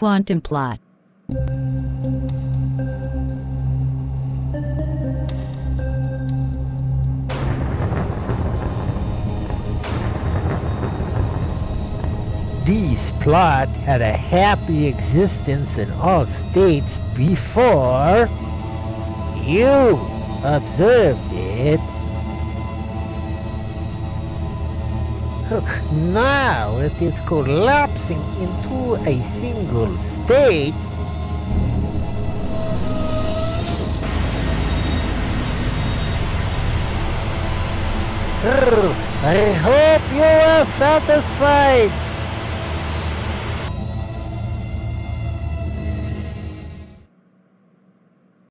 quantum plot. This plot had a happy existence in all states before you observed it. Now it is collapsing into a single state. I hope you are satisfied